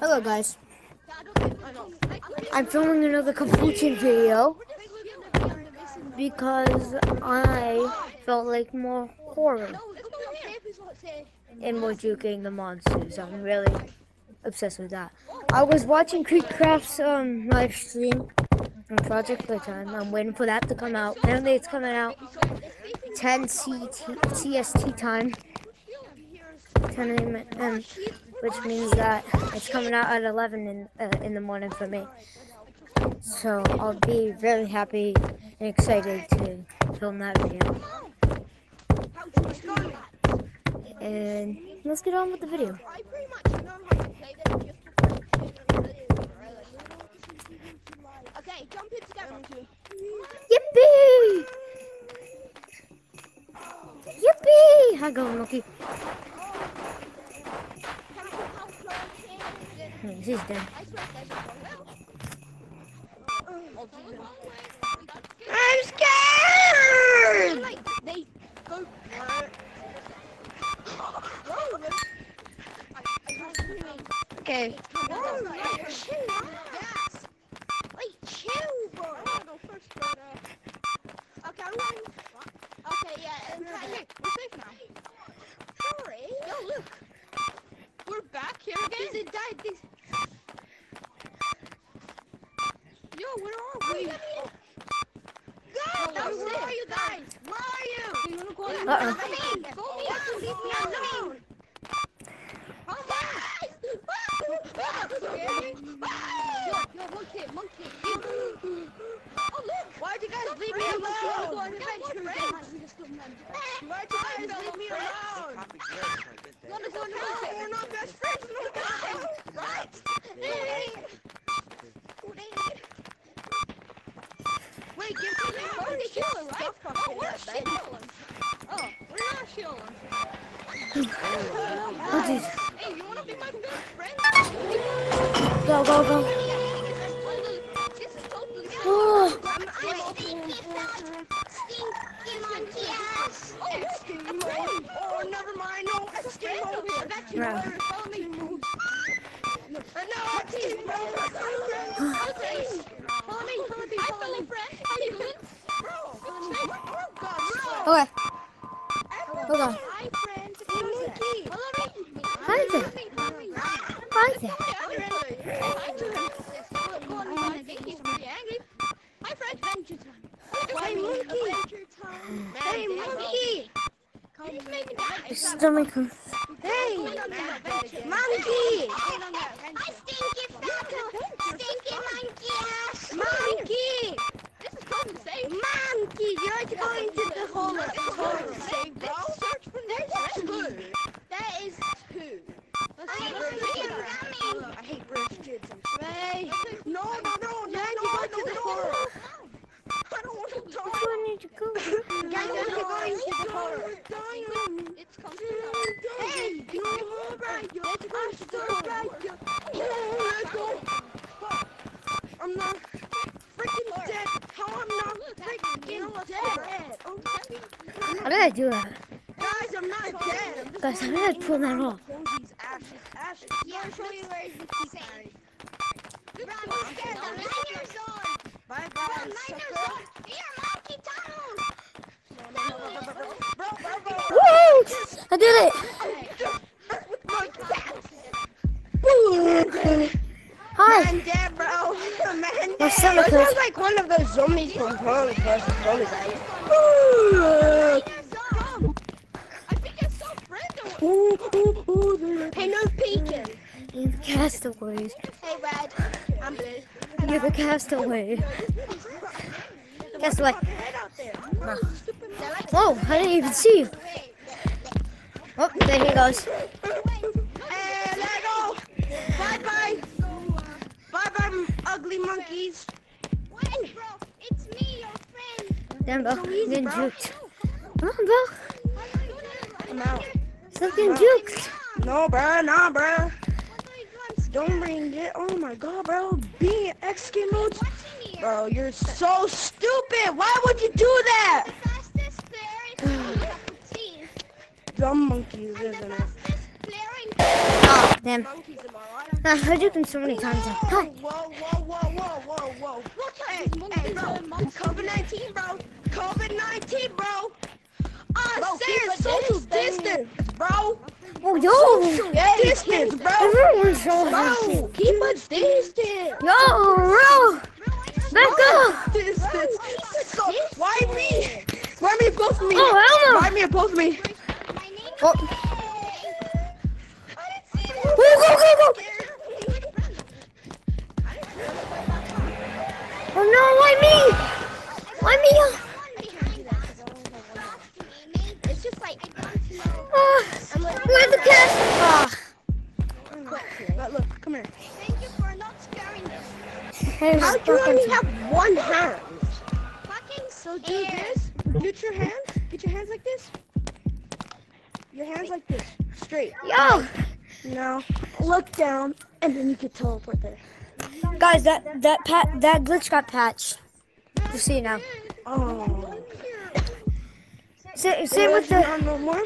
Hello guys. I'm filming another completion video because I felt like more horror and more juking the monsters. I'm really obsessed with that. I was watching Creekcraft's um, live stream on Project Playtime. I'm waiting for that to come out. Apparently it's coming out 10 CT, CST time. 10 a.m. Which means that it's coming out at 11 in, uh, in the morning for me. So I'll be very happy and excited to film that video. And let's get on with the video. Okay, jump in together. Yippee! Yippee! Hi, go, monkey. Hmm, He's dead. I'm scared! Like, they go. Okay. Yes. Like, chill, bro. I wanna go first, but, uh, Okay, I'm going. Okay, yeah. and- Hey, we're safe now. Sorry. Yo, look. We're back here again. This is died. This. Yo, where are we? Go! no, where are you guys? Where are you? You wanna go in? Uh-oh. Come in. Go in. Leave me alone. Come on. Yo, yo, monkey, monkey. Oh, look. Why'd you guys leave me Friends, you wanna go alone? on adventure? friends. We just go mad. Why'd you guys leave me alone? You wanna go on No, adventure? we're not best friends. No, guys. Right? Wait, give me that. We're chilling, right? Stuff up Oh, in we're that bag. chilling. Oh, we're not chilling. Oh, jeez. Hey, you wanna be my best friend? Go, go, go. This is totally Oh, I'm, I'm stinky stinky. Never mind. No, Eskimo. I got Your stomach hurts. Hey, Monkey. monkey. I stinky fat stinky monkey ass. Monkey. This is totally safe. Monkey. You're going to the hole of horror. Safe, bro. Search for this. Good. That is two. I hate see. Ray. I hate rich kids. Ray. No, no, no, no, no, to the horror. I don't want to Which die. one did you go? Guys, you're going to the horror. It's comfortable. Hey, you alright? Let's go to the horror. Let's. I'm not freaking dead. How I'm not freaking dead? How did I do that? Guys, I'm not dead. I'm just Guys, how did I pull that off? These ashes, ashes. Yeah, show me where the key card. Bro, I'm scared. The miners on. Bye, Bro, bye. miners on. Here, monkey town. Bro, bro, bro. Woo! I did it! With my cat. Hi! Man dead, bro. Man My dead. stomach hurts. sounds like one of those zombies from Clone Wars. Zombies out here. I think I saw Brenda. Hey, no peeking. You're the castaways. Hey, Red. I'm blue. You're the castaway. Castaway. Head out Whoa, I didn't even see you. Oh, there he goes. Hey, let go. Bye, bye. Bye, bye, ugly monkeys. Wait, bro. It's me, your friend. Damn, bro. So easy, Getting bro. juked. Come on, bro. I'm out. Stop getting juked. No, bro, nah, bro. Don't bring it. Oh my god, bro. Being Eskimos. Bro, you're so stupid. Why would you do that? Dumb monkeys, isn't it? fastest player in Oh, damn. Monkeys in my life. I heard you them so many times. Like, Whoa, "Huh." whoa, whoa, whoa, whoa, whoa, whoa. Hey, hey, bro. COVID-19, bro. COVID-19, bro. I Bro, said keep social distance. distance, bro. Oh, yo. Social distance, bro. Everyone's so Bro, keep a distance. Yo, bro. Back up. Distance. So, why me? Why me opposed to me? Oh, Elmo. Why me opposed to me? My name is Oh, go, go, go, go. Oh, no, why me? Why me? It's just like Oh, where's the cat? Ah. Look, look, come here. thank you for not scaring us. Hey, How do you only have one hand? Fucking So do this. Get your hands. Get your hands like this. Your hands like this. Straight. Yo, Now look down, and then you can teleport there. guys, that that pat that glitch got patched. You see now. Oh. Same, same with the no more.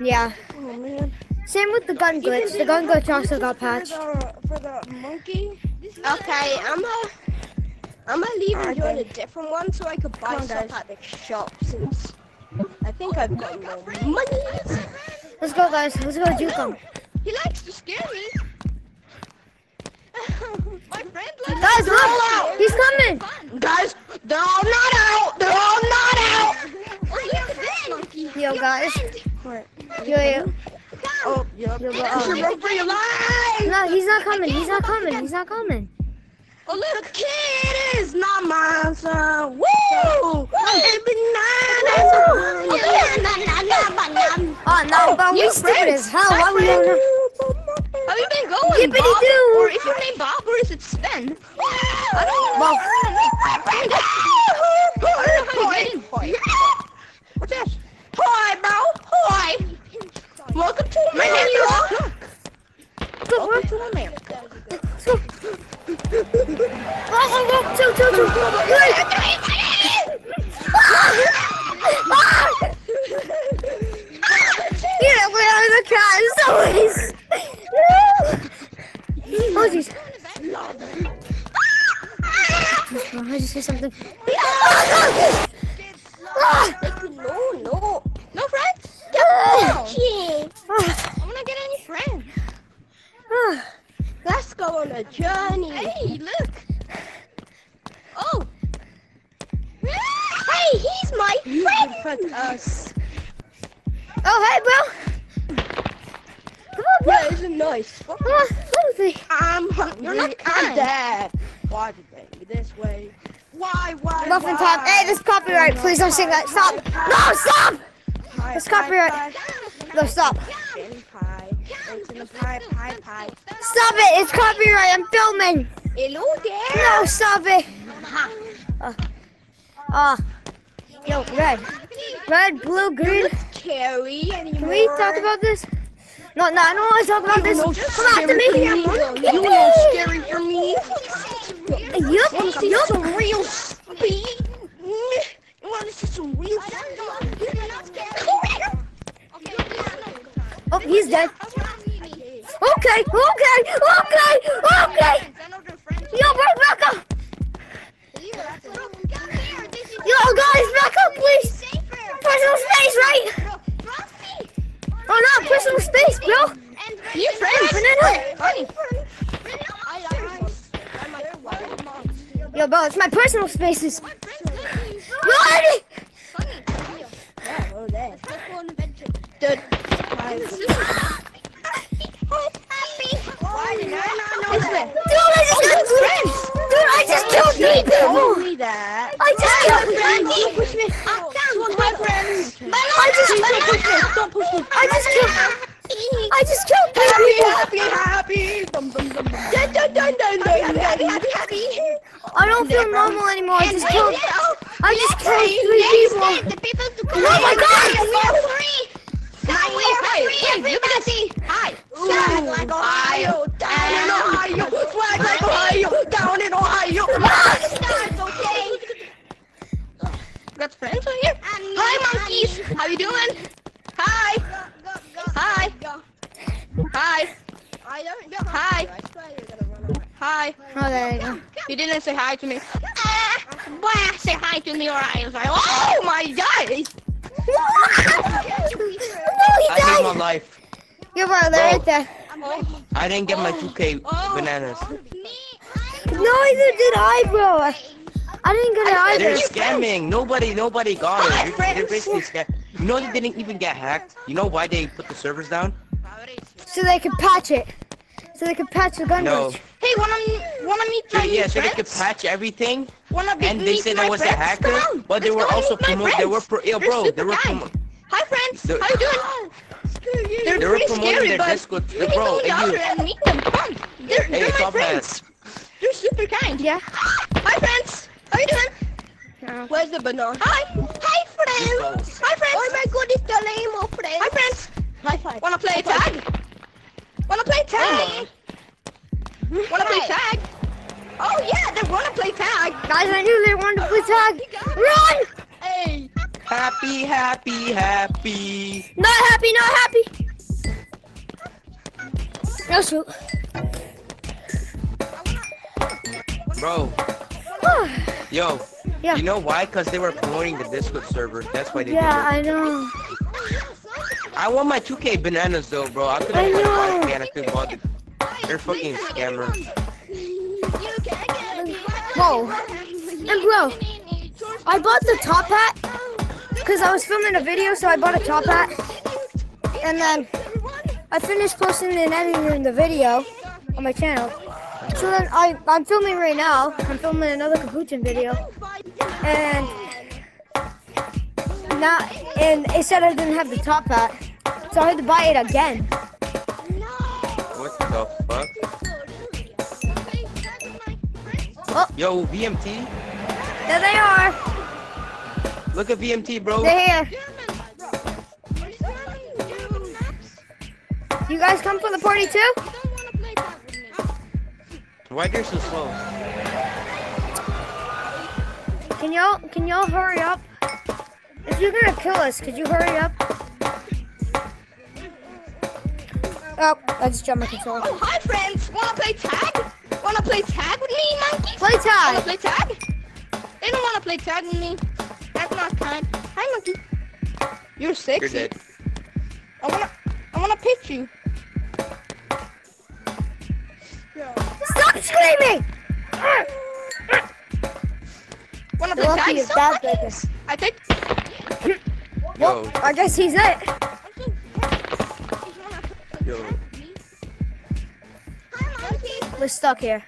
yeah. Oh man. Same with the gun glitch. The gun glitch also got For patched. the, for the monkey. Okay, I'm a. I'm gonna leave and join a different one so I could buy on, stuff at the shop since I think I've got no money. Let's go, guys. Let's go juke him. He likes to scare me. My friend likes Guys, look! He's coming! Guys, they're all not out. They're all not out. Yo, guys. What? Yo, yo. Oh, yep. Yo, You but, um, run for your life. No, he's not coming. He's not coming. He's not coming. A little kid is not my son. Woo! Oh, no, oh, but we stupid as hell. Why we don't? Have you been going, Yippity Bob? doo. Or is your name Bob or is it Sven? I don't know. Bob. What's this? Hi, bro. Hi. Welcome to America. Welcome to America. Oh, oh, oh, two, two, two. Get away out of the car. So he's... Oh, jeez. Oh, I just hear something. Ah! No, no. No friends? Ah! I wanna get any friends. Ah! Let's go on a journey. Hey, look. Oh. Hey, he's my Friend us. Oh, hey, bro. Come on, bro. Yeah, isn't nice. Come on, see. I'm hungry. You're not I'm dead. Why did they me this way? Why, why, Muffin why? top. Hey, this is copyright. Please don't sing that. Stop. No, stop. It's copyright. No, stop. Stop it. It's copyright. I'm filming. Hello there. No, stop it. Uh, uh, yo, red. Red, blue, green. Carrie anymore. Can we talk about this? No, no, I don't want to talk about this. Come after me. You know scary for me. Yup, Want to see yup. some real speed? You want to see some real speed? Oh, he's dead. Okay, okay, okay, okay. Yo, bro, back up. Yo, guys, back up, please. Personal space, right? Oh, no, personal space, bro. You friends? Banana. Yo, bro, it's my personal spaces. Run! Dude. Why did I not know? Dude, I just got friends. Dude, I just killed three people. me that. I just killed Don't push me. my friends. I just Don't push. Don't push me. I just killed. I just killed three Happy, people. happy, happy. Dum, dum, dum, dum. Dun, dun, dun, dun, dun, happy, happy, happy. I don't feel normal anymore. I just killed. I just killed three people. Oh my god! Hi. Swag like Ohio, down in Ohio. Swag like Ohio, down in Ohio. Got friends on here? Hi, monkeys. How you doing? Hi. Hi. Hi. I don't know. Hi. Hi. Oh, there you go. You didn't say hi to me. Ah, why say hi to me or I was like, oh my god. I hate my died. life. Your brother right there. I didn't get my 2K Oh. bananas. No, neither did I, bro. I, I didn't get it They're scamming. Nobody, nobody got it. They're, friends. they're basically scam. You know they didn't even get hacked. You know why they put the servers down? So they could patch it. So they could patch the gun No. glitch. Hey, wanna wanna meet my So, yeah, so they could patch everything, Wanna be, and they said my I was a hacker, but they let's were also meet my promoting. They were friends. pro. Yo, bro, they were kind. Hi, friends. They're- How you doing? They're, They were pretty scary, their but Discord- you can bro, go hey, down you. there and meet them. Come. They're, Hey, they're my top friends. They're super kind. Yeah. Hi, friends. How you doing? No. Where's the banana? Hi. Hi, friends. Hi, friends. Oh my god, it's the name of friends. Hi, friends. High five. Wanna play tag? Wanna play tag? Wanna play tag? Oh yeah, they wanna play tag. Guys, I knew they wanted to play tag. Oh, Run! Hey. Happy, happy, happy. Not happy, not happy. No shoot. Bro, yo. Yeah. You know why? Cause they were promoting the Discord server. That's why they yeah. I know. I want my 2K bananas though, bro. I could I have know. bought and I could bought it. They're fucking scammer. Whoa. And bro, I bought the top hat because I was filming a video, so I bought a top hat. And then I finished posting and editing the video on my channel. So then I, I'm filming right now. I'm filming another Capuchin video. And now, and it said I didn't have the top hat. So I had to buy it again. What the fuck? Oh. Yo, VMT. There they are. Look at VMT, bro. They're here. You guys come for the party too? Why they're so slow? Can y'all can y'all hurry up? If you're gonna kill us, could you hurry up? Oh, I just jumped my controller. Oh, hi friends. Wanna play tag? Wanna play tag with me, monkey? Play tag! Wanna tag. play tag? They don't wanna play tag with me. That's not kind. Hi, monkey. You're sexy. You're dead. I wanna, I wanna pitch you. Stop screaming! Wanna You're play lucky tag? if like. I think. Yo, I guess he's it. yo. We're stuck here.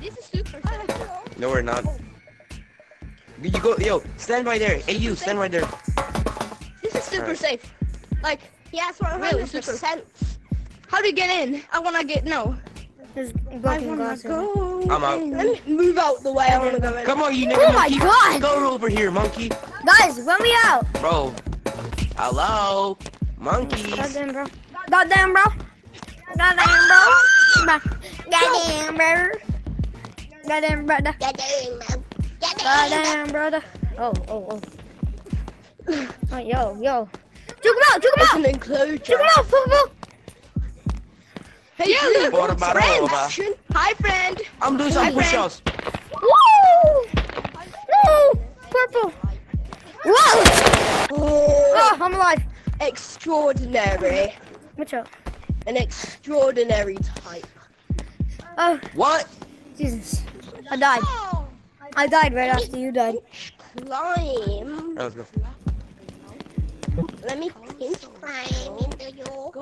This is super. No, we're not. You go, yo, stand right there. Hey, you, stand right there. This is super Alright. safe. Like, Yes, really super. 100%. How do you get in? I wanna get no. There's I broken glass. here. go. I'm out. Let me move out the way. I wanna go in. Come on, you oh nigga Oh my. God. Go over here, monkey. Guys, let me out. Bro. Hello? Monkeys. Goddamn, bro. Goddamn, bro. Goddamn, bro. Goddamn, bro. Goddamn, brother. Goddamn, man. Goddamn. Goddamn, brother. Oh, oh, oh. Oh, yo, yo. Juke him out, juke him It's out. an enclosure. Juke him out, poo, poo. Hey, yeah, look. What about friend. over? Hi, friend. I'm doing some push-ups. Woo! Woo! Purple. Whoa! Oh, ah, I'm alive. Extraordinary. Watch out. An extraordinary type. Oh, What? Jesus. I died. Oh. I died right after you died. Slime. Let's go. Let me pinch. Climb into your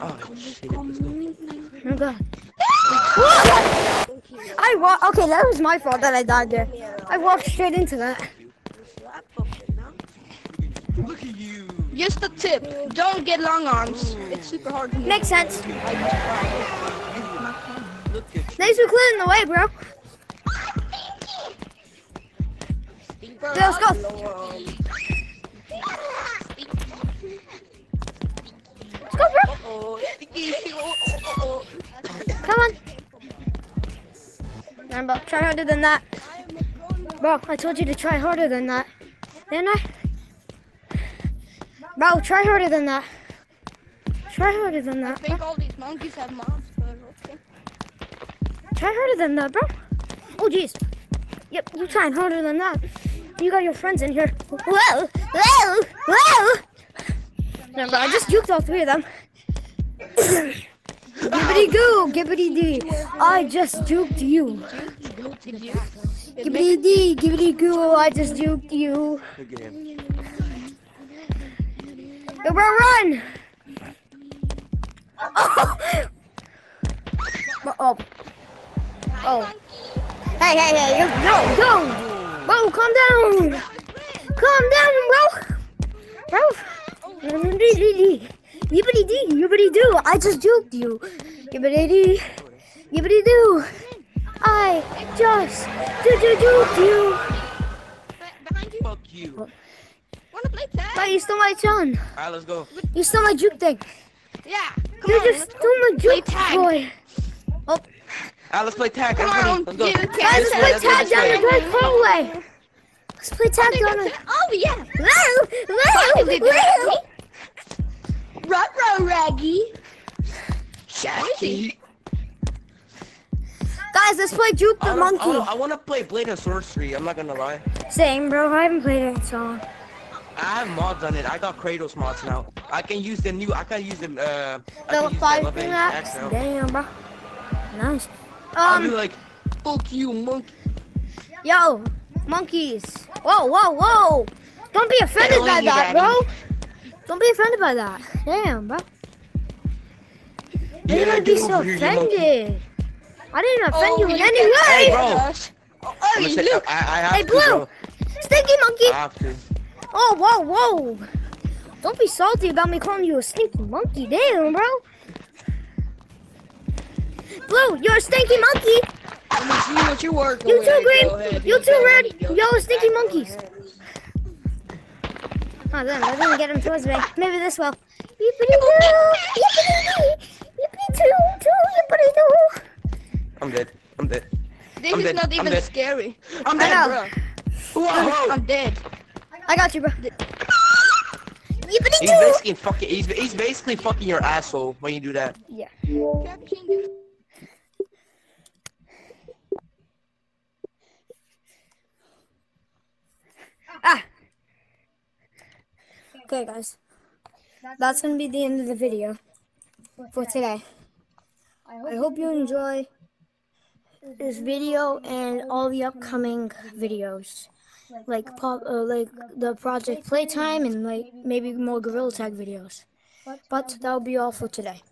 Oh, shit. Let's go. Oh, God. I wa- Okay, that was my fault that I died there. I walked straight into that. Look at you. Just a tip. Don't get long arms. It's super hard to Makes sense. Thanks for clearing the way, bro. Let's go. Let's go, bro. Come on. Remember, try harder than that. Bro, I told you to try harder than that. Didn't I? Bro, try harder than that. Try harder than I that. think all these monkeys have okay. Try harder than that, bro. Oh, jeez. Yep, you trying harder than that. You got your friends in here. Whoa, whoa, whoa. Bro, I just juked all three of them. gibbity goo, gibbity dee. I just juked you. Gibbity dee, gibbity goo. I just juked you. Yo, bro, run. Oh. Oh. Oh. Hey, hey, hey, yo, go. Bro, calm down. Calm down, bro. Bro. Yibbity dee, yibbity do. I just juked you. Yibbity dee, yibbity do. I just juked you. Behind you. Fuck you. Wanna play tag? But you stole my chun. Alright, let's go. You stole my juke thing. Yeah. Come You on. just stole my juke boy. Oh. Alright, let's play tag. Come Everybody, on, let's go. you Guys, This let's play let's go tag down the great hallway. Let's play tag down the. Oh yeah. Whoa, whoa, whoa. Ruh-roh, Raggy. Shaggy. Guys, let's play juke the don't- I monkey. I want to play Blade and Sorcery. I'm not gonna lie. Same, bro. I haven't played it in so long. I have mods on it. I got Kratos mods now. I can use the new. I can use the. Uh, I can Level use the five elevated max. Damn, bro. Nice. I'll be Um, like, fuck you, monkey. yo, monkeys. Whoa, whoa, whoa. Don't be offended by that, Daddy. bro. Don't be offended by that. Damn, bro. You're Yeah, gonna be so over here, you monkey. offended. I didn't offend you in any can- way. Hey, bro. Oh, hey, gonna say, look. I, I have Hey, to, Blue. bro. Stinky monkey. I have to. Oh, whoa, whoa. Don't be salty about me calling you a stinky monkey. Damn, bro. Blue, you're a stinky monkey. Let me see what you're working You with. too, Green. ahead, You too, ahead, Red. go Yo, ahead. stinky monkeys. Oh, then I didn't get him towards me. Maybe this will. Yippity doo, yippity doo, yippity doo, doo, yippity doo. I'm dead. I'm dead. This I'm is dead, not I'm even dead. scary. I'm dead, bro. Whoa. I'm dead. I got you, bro. Yippity He's doo. basically fucking. He's, he's basically fucking your asshole when you do that. Yeah. Okay, guys. That's gonna be the end of the video for today. I hope you enjoy this video and all the upcoming videos, like pop, uh, like the Project Playtime and like maybe more Gorilla Tag videos. But that'll be all for today.